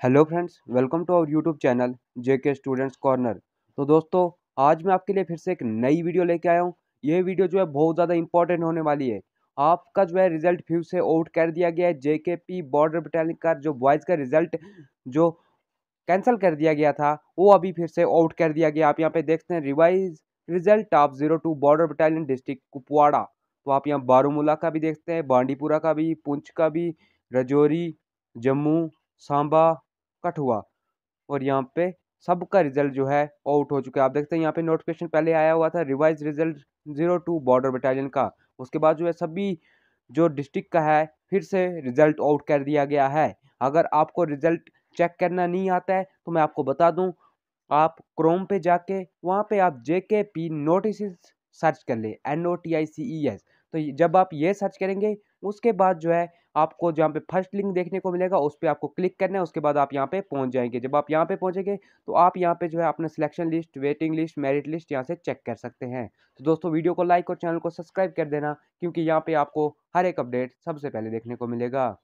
Hello friends, welcome to our YouTube channel J K students corner. तो दोस्तों, आज मैं आपके लिए फिर से एक नई वीडियो लेके आया हूँ। ये वीडियो जो है बहुत ज़्यादा इंपॉर्टेंट होने वाली है। आपका जो है रिज़ल्ट फिर से आउट कर दिया गया है। जेकेपी बॉर्डर बटालियन का जो बॉयज़ का रिज़ल्ट जो कैंसिल कर दिया गया था, वो अभी फिर से आउट कर दिया गया। आप यहाँ पे देखते हैं revise result of zero two border battalion district Kupwara. तो आप यहाँ बारूमूला का भी देखते हैं, बांडीपुरा का भी, पुंछ का भी, रजौरी, जम्मू, सांबा कठुआ और यहाँ पे सबका रिज़ल्ट जो है आउट हो चुका है। आप देखते हैं यहाँ पे नोटिफिकेशन पहले आया हुआ था revise result zero two border battalion का। उसके बाद जो है सभी जो डिस्ट्रिक्ट का है, फिर से रिज़ल्ट आउट कर दिया गया है। अगर आपको रिज़ल्ट चेक करना नहीं आता है तो मैं आपको बता दूँ, आप क्रोम पे जाके, वहाँ पे आप जे के पी नोटिस सर्च कर ले N O T I C E S तो जब आप ये सर्च करेंगे, उसके बाद जो है आपको जहाँ पे फ़र्स्ट लिंक देखने को मिलेगा, उस पर आपको क्लिक करना है, उसके बाद आप यहाँ पे पहुँच जाएँगे। जब आप यहाँ पे पहुँचेंगे तो आप यहाँ पे जो है अपना selection list waiting list merit list यहाँ से चेक कर सकते हैं। तो दोस्तों, वीडियो को लाइक और चैनल को सब्सक्राइब कर देना, क्योंकि यहाँ पर आपको हर एक अपडेट सबसे पहले देखने को मिलेगा।